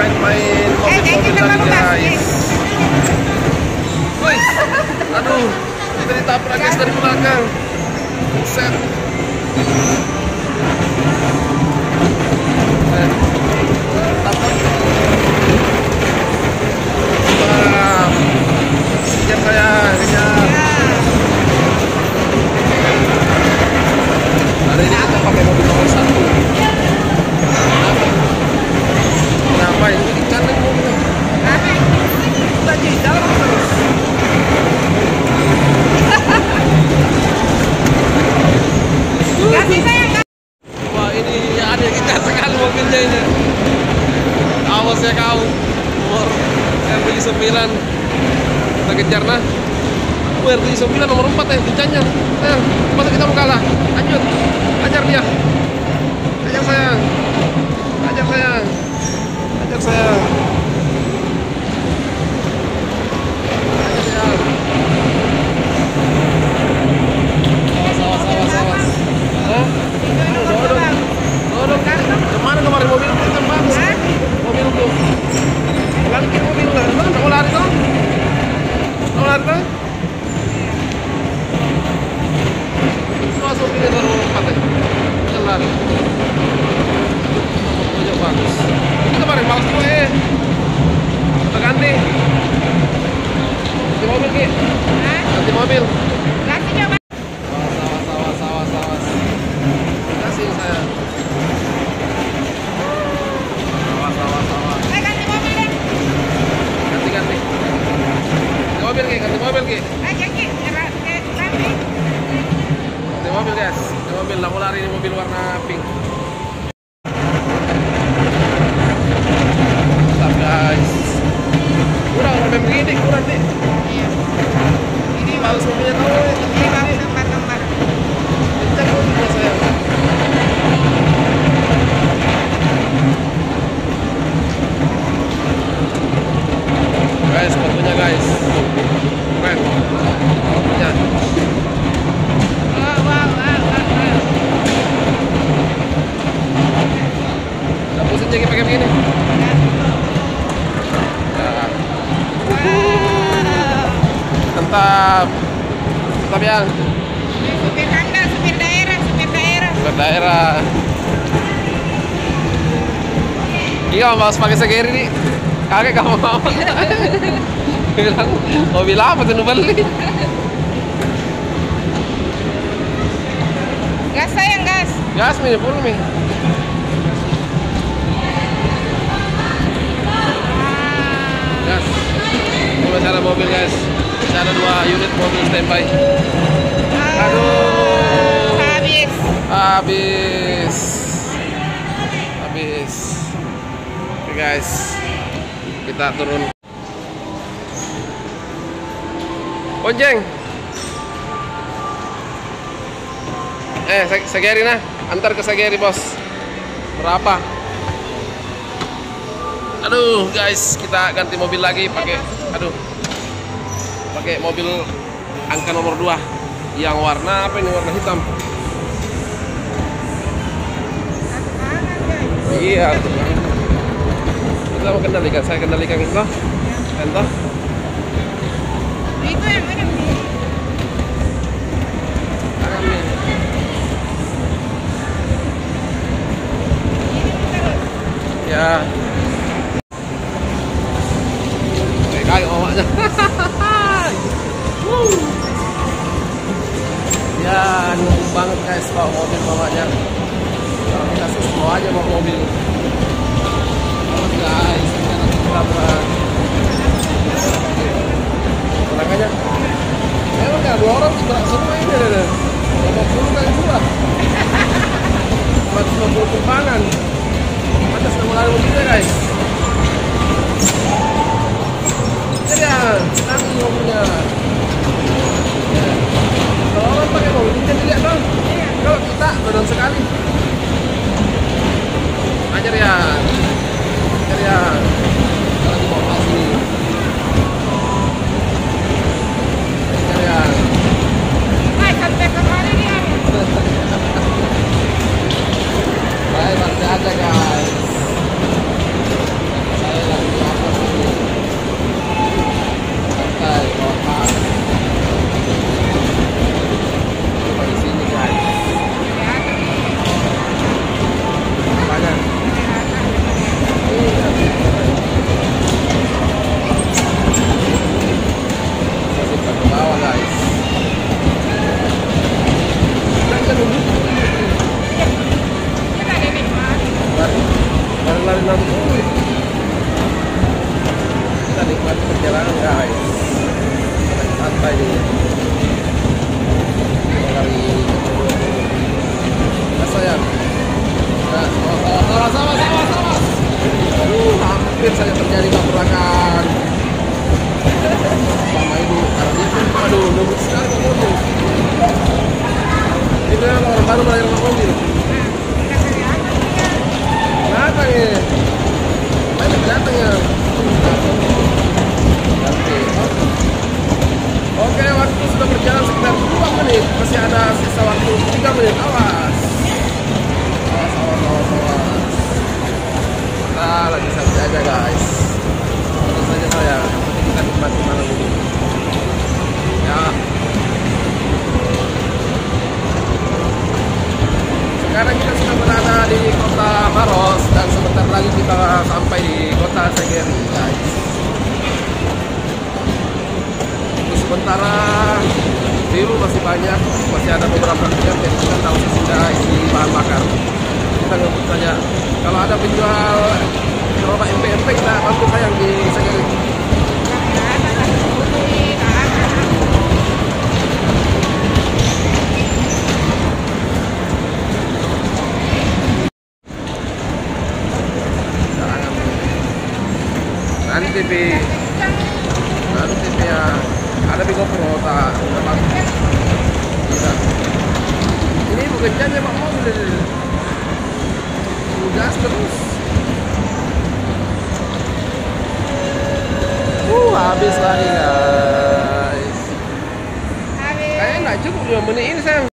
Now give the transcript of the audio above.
main-main Eh, mobil-mobil lagi lupa, guys. Wih, aduh, kita ditabrak guys dari belakang. Buset. Eh, tabrak. Wah, kejar saya, kejar. Hari ini kita pakai mobil nomor satu. Kenapa? Kenapa ini ikan nih mobilnya? Lagi jalan terus. Ganti saya nggak? Wah ini ada yang kejar sekali mobilnya ini. Awas ya kau. Nomor RB 9 kita kejar nah. Oh, RB 9 nomor 4 eh kejarnya. Eh, masa kita mau kalah? Lanjut. Ajar dia. Ajar saya. Ajar saya. Ajar saya. Ajar saya. Awas, awas, awas, awas. Hah? Dodong. Dodong. Ke mana kemarin mobil itu kan bagus. Mobil itu. Lari ke mobil lah. Mana mau lari toh? Mau lari toh? Masuk ini baru empat ya. Lari. Pojok bagus. Ini kemarin bagus juga eh. Kita ganti. Ganti mobil ki. Hah? Ganti mobil. Ganti coba. Awas, awas, awas, awas. Kasih saya. Awas, awas, awas. Eh, ganti mobil deh. Ganti, ganti. Ganti mobil, Ki. Ganti mobil, Ki. Eh, ganti. Eh, ganti. Ganti mobil, guys. Mobil. Lah, mau lari ini mobil warna pink. Mantap, guys. Kurang, rem begini, kurang, nih. Iya. Ini Bagus mobilnya tahu, eh. Ini. Kencang mobilnya. Guys, fotonya guys. Mantap. Mantap Ini supir anda, supir daerah, supir daerah. ke daerah. Iya, mau pakai segeri nih. Kakek kamu mau. Bilang, mobil apa tuh beli? Gas sayang, gas. Gas nih, full nih. Gas. Ini masih ada mobil guys. Ada dua unit mobil standby. Aduh. Habis. Habis. Habis. Oke guys. Kita turun. Bonjeng. Eh, Segeri nah. Antar ke Segeri, Bos. Berapa? Aduh, guys, kita ganti mobil lagi pakai aduh. Pakai mobil angka nomor 2 yang warna apa ini? Warna hitam. Iya. Kita mau kendalikan, saya kendalikan itu. Entah. Itu yang mana? Tangan guys bawa mobil bawanya kalau kita semua aja bawa mobil. Oh, guys kita nanti aja. Eh, Emang gak dua orang berat semua ini ada 50 kali dua 150 tumpangan. Pantas memang ya, ada mobilnya guys. Ada, kita mobilnya. Menikmati perjalanan guys santai dari Nah, sayang salah salah salah salah. Aduh saja terjadi tabrakan. Sama ibu karena aduh nunggu sekali ini orang baru belajar mobil ya. Banyak datang ya. Oke. Oke, waktu sudah berjalan sekitar 2 menit. Masih ada sisa waktu 3 menit. Awas. Awas, awas, awas, awas. Kita lagi santai aja guys. Tentu saja saya. Penting kita nikmati malam ini. Ya. Sekarang kita sudah berada di kota Maros dan sebentar lagi kita sampai di kota Segeri, guys. Untuk sementara biru masih banyak, masih ada beberapa tiket yang kita tahu sudah isi bahan bakar. Kita ngebut saja. Kalau ada penjual gerobak MP-MP kita bantu di. Jangan. Nanti ya. Ada tidak. Ini bukan janji pak. Mobil gas terus habis lagi guys. Kayaknya nggak cukup dua menit ini saya